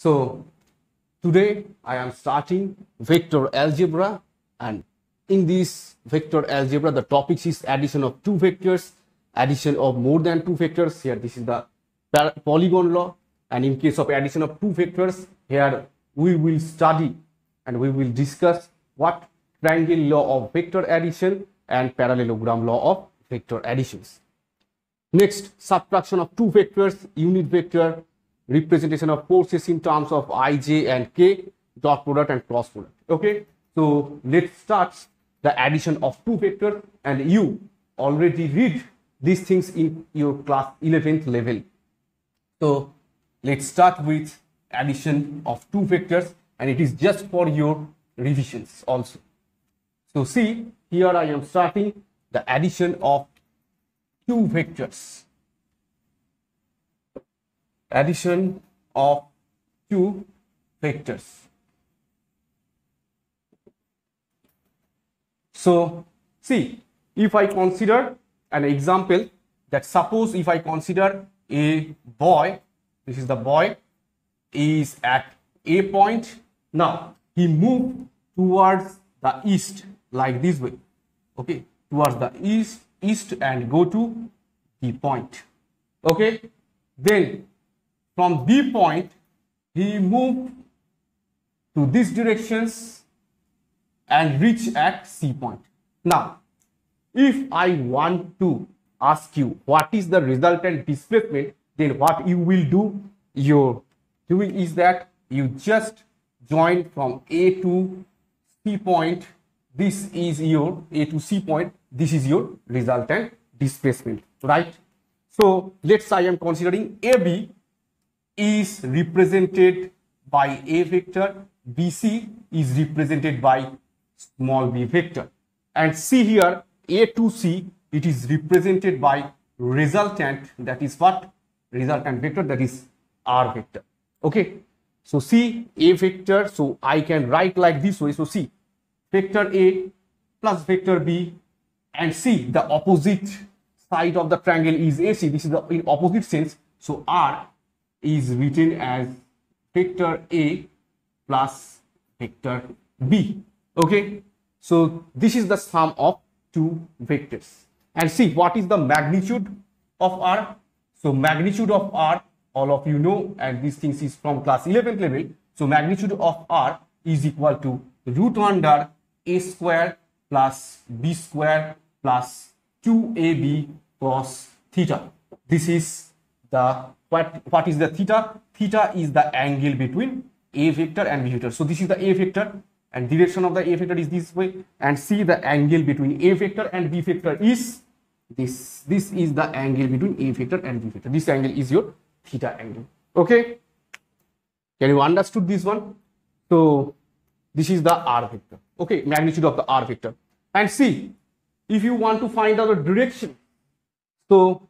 So today I am starting vector algebra and in this vector algebra the topics is addition of two vectors, addition of more than two vectors. Here this is the polygon law and in case of addition of two vectors here we will study and we will discuss what triangle law of vector addition and parallelogram law of vector additions. Next, subtraction of two vectors, unit vector, representation of forces in terms of i, j and k, dot product and cross product. Okay, so let's start the addition of two vectors and you already read these things in your class 11th level. So let's start with addition of two vectors and it is just for your revisions also. So see, here I am starting the addition of two vectors addition of two vectors. So, see, if I consider an example that suppose if I consider a boy, this is the boy, is at a point. Now, he moved towards the east like this way, okay, towards the east, east and go to the point, okay. Then from B point, he moved to these directions and reach at C point. Now, if I want to ask you what is the resultant displacement, then what you will do, your doing is that you just join from A to C point. This is your A to C point. This is your resultant displacement, right? So let's say I am considering AB is represented by A vector, BC is represented by small b vector. And see here, A to C, it is represented by resultant, that is what? Resultant vector, that is R vector. Okay. So see A vector, so I can write like this way. So see, vector A plus vector B and C, the opposite side of the triangle is AC. This is the in opposite sense. So R is written as vector A plus vector B. Okay. So this is the sum of two vectors. And see what is the magnitude of R. So magnitude of R, all of you know, and these things is from class 11th level. So magnitude of R is equal to root under A square plus B square plus 2AB cos theta. This is the what what is the theta? Theta is the angle between a vector and b vector. So this is the a vector and direction of the a vector is this way. And see the angle between a vector and b vector is this. This is the angle between a vector and b vector. This angle is your theta angle. Okay? Can you understood this one? So this is the r vector. Okay? Magnitude of the r vector. And see if you want to find out the direction so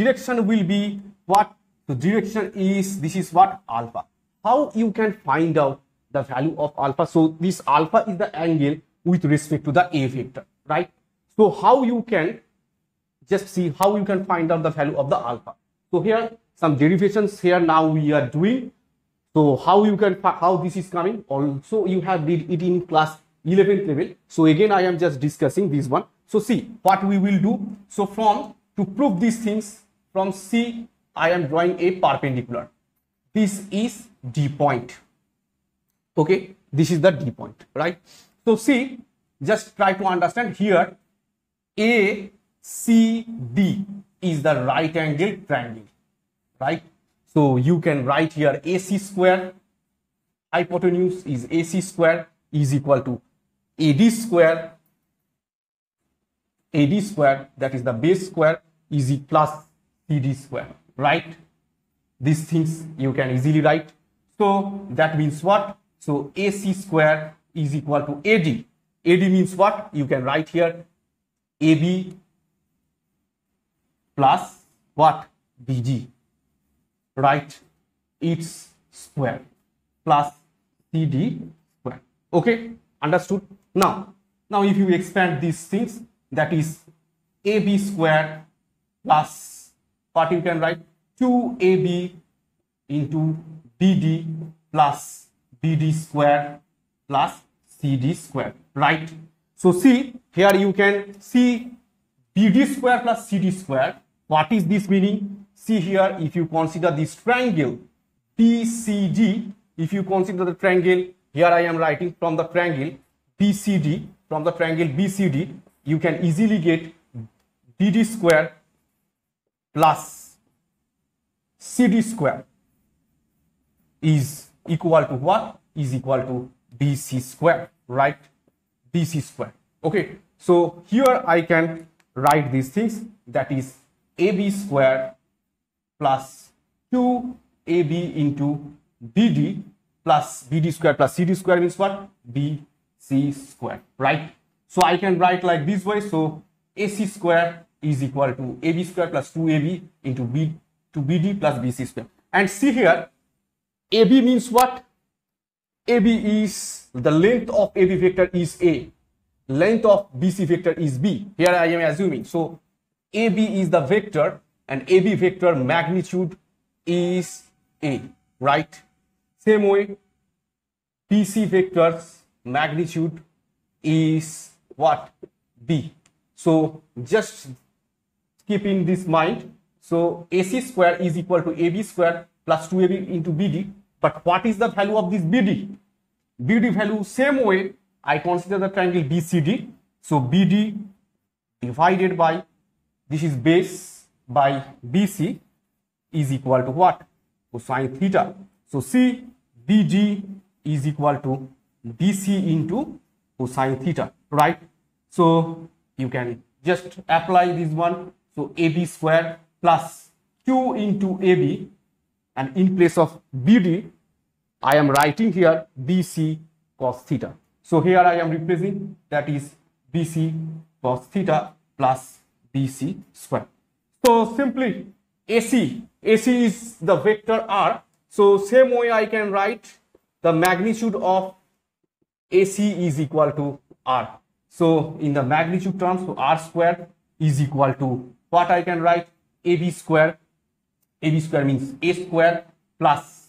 direction will be what so direction is, this is what alpha. How you can find out the value of alpha? So this alpha is the angle with respect to the A vector, right? So how you can just see how you can find out the value of the alpha. So here some derivations here now we are doing. So how you can, how this is coming also you have did it in class 11th level. So again I am just discussing this one. So see what we will do. So from to prove these things from C I am drawing a perpendicular. This is D point. Okay, this is the D point, right? So see, just try to understand here. A C D is the right angle triangle, right? So you can write here AC square hypotenuse is AC square is equal to AD square AD square that is the base square is plus CD square right? These things you can easily write. So that means what? So AC square is equal to AD. AD means what? You can write here AB plus what? BD, right? It's square plus CD square. Okay, understood? Now, now if you expand these things, that is AB square plus what you can write 2ab into bd plus BD square plus CD square, right? So see, here you can see BD square plus CD square. What is this meaning? See here, if you consider this triangle BCD, if you consider the triangle, here I am writing from the triangle BCD, from the triangle BCD, you can easily get BD square plus CD square is equal to what? Is equal to BC square, right? BC square. Okay, so here I can write these things that is AB square plus 2AB into BD plus BD square plus CD square means what? BC square, right? So I can write like this way. So AC square is equal to AB square plus 2AB into B to BD plus BC square. And see here, AB means what? AB is the length of AB vector is A. Length of BC vector is B. Here I am assuming. So AB is the vector and AB vector magnitude is A, right? Same way, BC vector's magnitude is what? B. So just keeping this mind. So AC square is equal to AB square plus 2AB into BD. But what is the value of this BD? BD value same way I consider the triangle BCD. So BD divided by this is base by BC is equal to what? Cosine theta. So C BD is equal to BC into cosine theta, right? So you can just apply this one. So AB square plus Q into AB and in place of BD, I am writing here BC cos theta. So here I am replacing that is BC cos theta plus BC square. So simply AC, AC is the vector R. So same way I can write the magnitude of AC is equal to R. So in the magnitude terms, so R square is equal to what I can write AB square. AB square means A square plus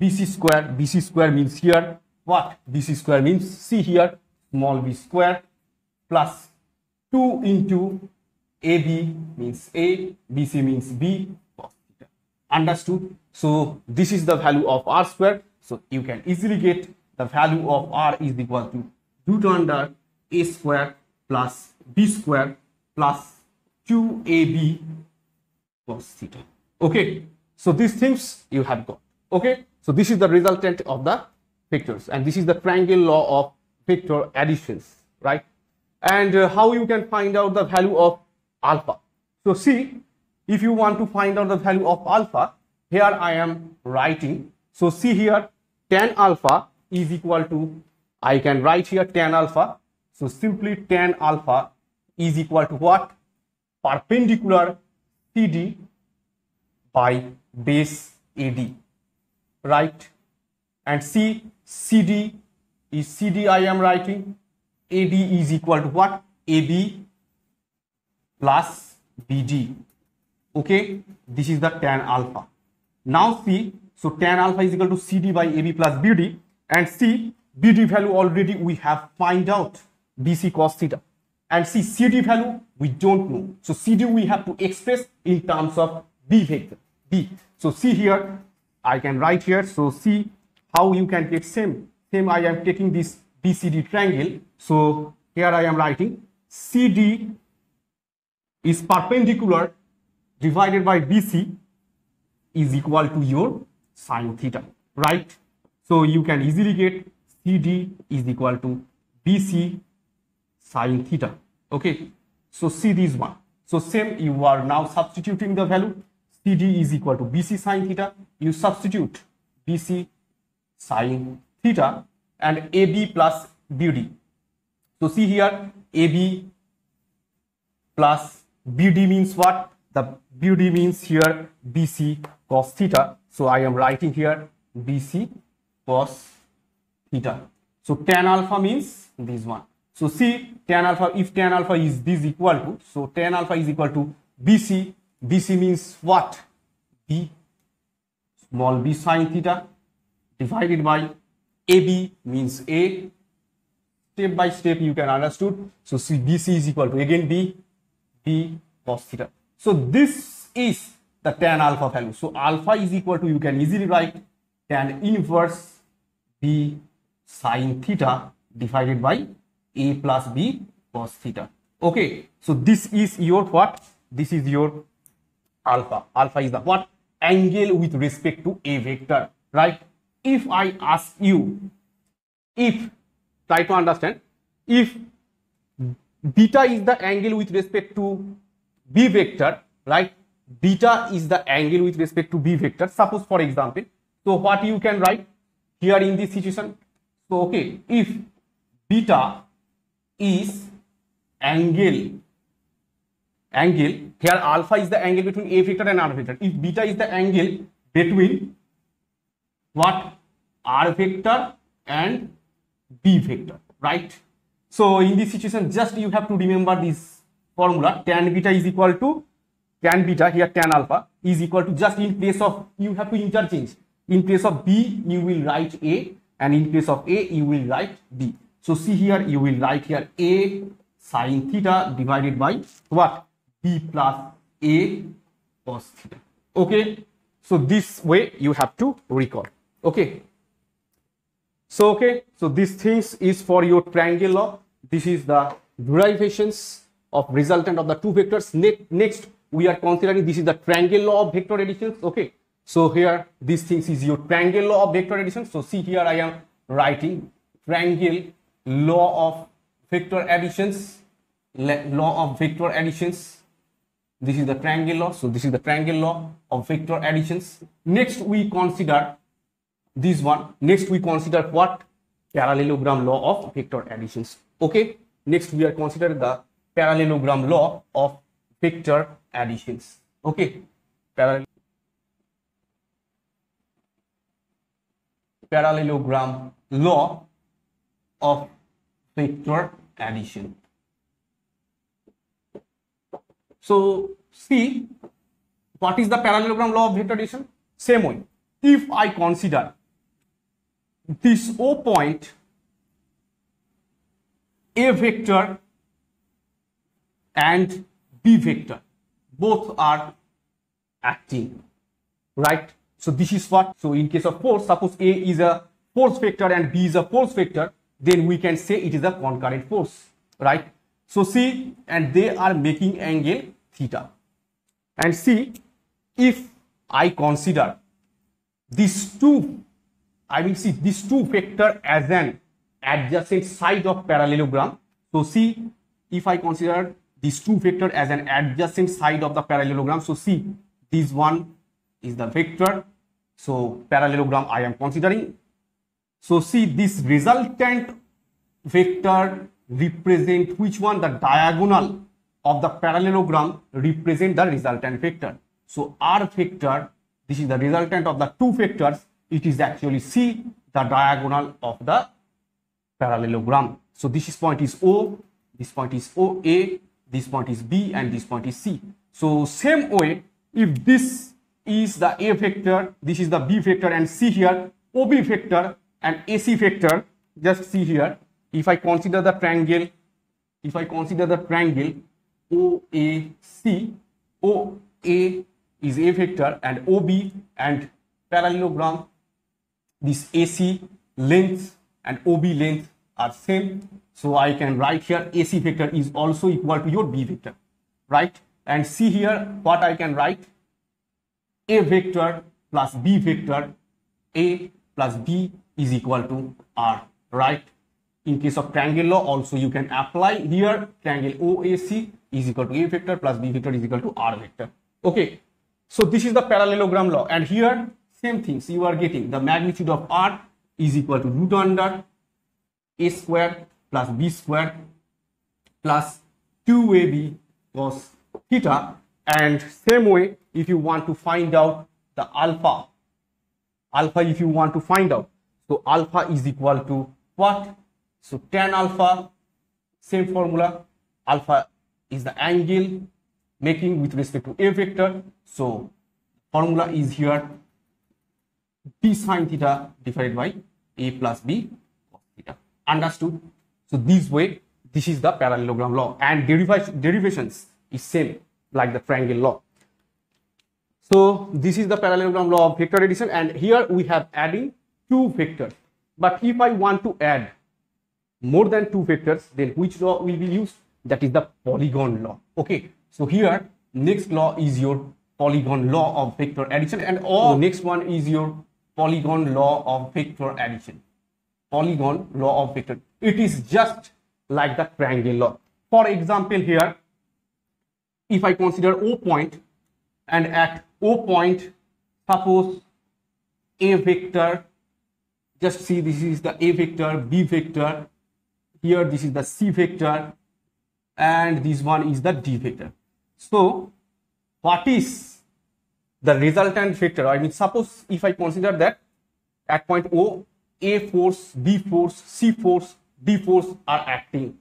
BC square. BC square means here what? BC square means C here small b square plus 2 into AB means A, BC means B. Understood? So this is the value of R square. So you can easily get the value of R is equal to root under A square plus B square plus 2AB cos theta. Okay. So these things you have got. Okay. So this is the resultant of the vectors and this is the triangle law of vector additions, right? And uh, how you can find out the value of alpha. So see, if you want to find out the value of alpha, here I am writing. So see here, tan alpha is equal to, I can write here tan alpha. So simply tan alpha is equal to what? Perpendicular CD by base AD, right? And see, CD is CD I am writing. AD is equal to what? AB plus BD. Okay, this is the tan alpha. Now see, so tan alpha is equal to CD by AB plus BD and see BD value already we have find out BC cos theta and see CD value we don't know. So CD we have to express in terms of B vector B. So see here I can write here. So see how you can get same same I am taking this BCD triangle. So here I am writing CD is perpendicular divided by BC is equal to your sine theta, right? So you can easily get CD is equal to BC sine theta. Okay, so see this one. So same you are now substituting the value CD is equal to BC sine theta. You substitute BC sine theta and AB plus BD. So see here AB plus BD means what? The BD means here BC cos theta. So I am writing here BC cos theta. So tan alpha means this one. So see tan alpha, if tan alpha is this equal to, so tan alpha is equal to BC. BC means what? B small b sine theta divided by AB means A. Step by step you can understood. So see BC is equal to again B, B cos theta. So this is the tan alpha value. So alpha is equal to you can easily write tan inverse B sine theta divided by A plus B cos theta. Okay, so this is your what? This is your alpha. Alpha is the what? Angle with respect to A vector, right? If I ask you, if, try to understand, if beta is the angle with respect to B vector, right? Beta is the angle with respect to B vector. Suppose, for example, so what you can write here in this situation? So, okay, if beta is angle. Angle. Here alpha is the angle between a vector and r vector. If beta is the angle between what? R vector and b vector right? So in this situation just you have to remember this formula. Tan beta is equal to tan beta. Here tan alpha is equal to just in place of you have to interchange. In place of b you will write a and in place of a you will write b so see here you will write here a sine theta divided by what? B plus a cos theta. Okay? So this way you have to recall okay? So okay? So these things is for your triangle law. This is the derivations of resultant of the two vectors. Next we are considering this is the triangle law of vector additions. Okay? So here these things is your triangle law of vector addition so see here i am writing triangle law of vector additions law of vector additions. This is the triangle law. So this is the triangle law of vector additions. Next we consider this one. Next we consider what? Parallelogram law of vector additions. Okay? Next we are consider the parallelogram law of vector additions. Okay? Paral parallelogram law of vector addition So see what is the parallelogram law of vector addition? Same way. If I consider this O point A vector and B vector both are acting right so this is what so in case of force suppose a is a force vector and b is a force vector then we can say it is a concurrent force right so see and they are making angle theta. And see, if I consider these two, I will see these two vector as an adjacent side of parallelogram. So see, if I consider these two vector as an adjacent side of the parallelogram, so see, this one is the vector. So parallelogram I am considering. So see this resultant vector represent which one the diagonal of the parallelogram represent the resultant vector. So R vector, this is the resultant of the two vectors. It is actually C, the diagonal of the parallelogram. So this is point is O, this point is OA, this point is B and this point is C. So same way, if this is the A vector, this is the B vector and C here, OB vector and AC vector, just see here, if I consider the triangle, if I consider the triangle OAC, OA is A vector and OB and parallelogram, this AC length and OB length are same. So I can write here AC vector is also equal to your B vector, right? And see here what I can write. A vector plus B vector, A plus B is equal to R, right? In case of triangle law also you can apply here triangle OAC is equal to A vector plus B vector is equal to R vector. Okay. So this is the parallelogram law and here same things you are getting the magnitude of R is equal to root under A square plus B square plus 2AB cos theta and same way if you want to find out the alpha alpha if you want to find out so alpha is equal to what so tan alpha same formula alpha is the angle making with respect to a vector. So formula is here b sine theta divided by a plus b theta. Understood? So this way, this is the parallelogram law and derivations is same like the triangle law. So this is the parallelogram law of vector addition and here we have adding two vectors. But if I want to add more than two vectors, then which law will be used? That is the polygon law. Okay. So here next law is your polygon law of vector addition and all next one is your polygon law of vector addition. Polygon law of vector. It is just like the triangle law. For example here, if I consider O point and at O point, suppose A vector, just see this is the A vector, B vector, here this is the C vector, and this one is the D vector. So, what is the resultant vector? I mean, suppose if I consider that at point O, A force, B force, C force, D force are acting.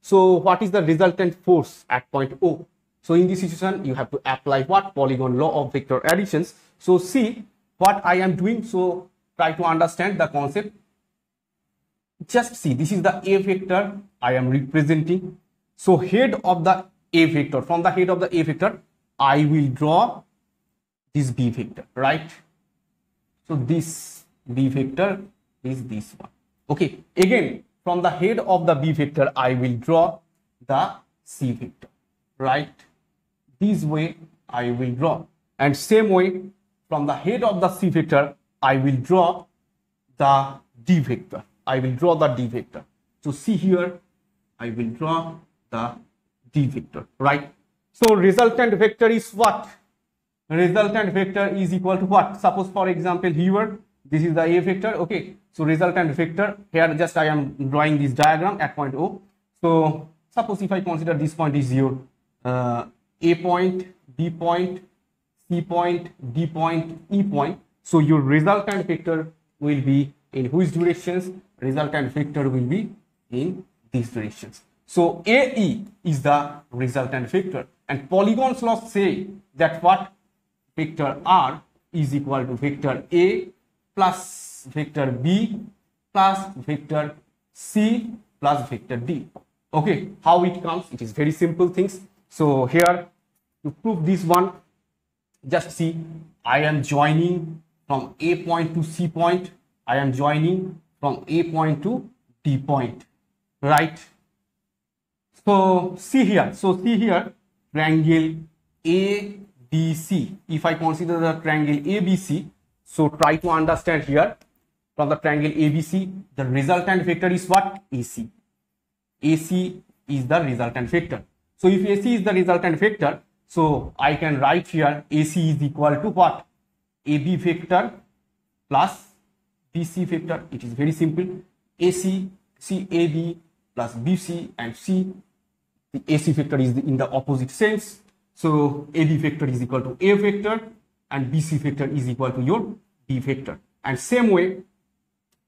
So, what is the resultant force at point O? So in this situation, you have to apply what? Polygon law of vector additions. So see what I am doing. So try to understand the concept. Just see, this is the A vector I am representing. So head of the A vector, from the head of the A vector, I will draw this B vector, right? So this B vector is this one. Okay, again, from the head of the B vector, I will draw the C vector, right? this way I will draw and same way from the head of the C vector I will draw the D vector. I will draw the D vector. So see here I will draw the D vector right? So resultant vector is what? Resultant vector is equal to what? Suppose for example here this is the A vector okay? So resultant vector here just I am drawing this diagram at point O. So suppose if I consider this point is your uh, a point, B point, C point, D point, E point. So your resultant vector will be in which directions? Resultant vector will be in these directions. So AE is the resultant vector and polygon's law say that what vector R is equal to vector A plus vector B plus vector C plus vector D. Okay, how it comes? It is very simple things. So here to prove this one, just see I am joining from A point to C point. I am joining from A point to D point, right? So see here. So see here triangle ABC. If I consider the triangle ABC, so try to understand here from the triangle ABC, the resultant vector is what? AC. AC is the resultant vector. So if AC is the resultant vector, so I can write here AC is equal to what? AB vector plus BC vector. It is very simple. AC, CAB plus BC and C. The AC vector is in the opposite sense. So AB vector is equal to A vector and BC vector is equal to your B vector. And same way,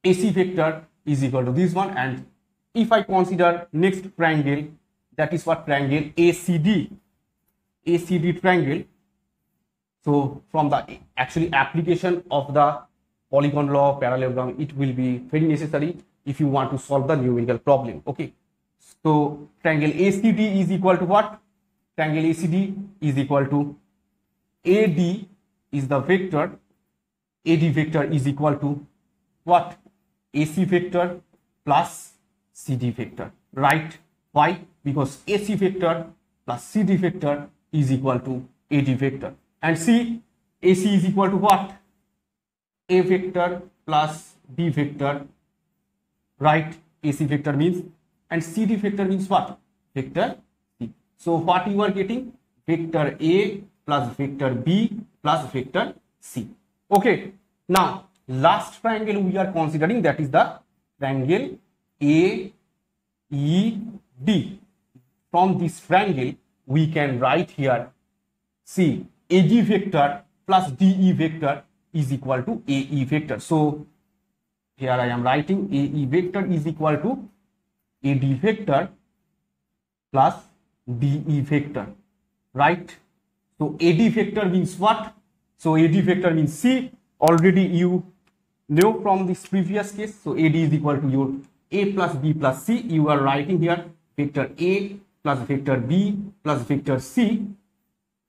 AC vector is equal to this one. And if I consider next triangle that is what triangle ACD ACD triangle so from the actually application of the polygon law parallelogram it will be very necessary if you want to solve the numerical problem okay so triangle ACD is equal to what triangle ACD is equal to AD is the vector AD vector is equal to what AC vector plus CD vector right why because AC vector plus CD vector is equal to AD vector. And see, AC is equal to what? A vector plus B vector, right? AC vector means, and CD vector means what? Vector C. So what you are getting? Vector A plus vector B plus vector C. Okay. Now, last triangle we are considering that is the triangle A, E, D from this triangle, we can write here, see, AD vector plus DE vector is equal to AE vector. So, here I am writing AE vector is equal to AD vector plus DE vector, right? So, AD vector means what? So, AD vector means C. Already you know from this previous case, so AD is equal to your A plus B plus C. You are writing here vector A plus vector B plus vector C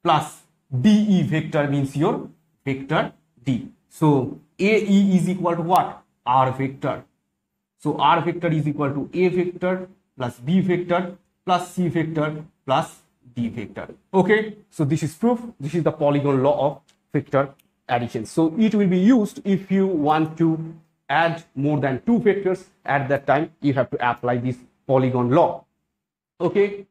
plus DE vector means your vector D. So AE is equal to what? R vector. So R vector is equal to A vector plus B vector plus C vector plus D vector. Okay, so this is proof. This is the polygon law of vector addition. So it will be used if you want to add more than two vectors at that time you have to apply this polygon law. Okay,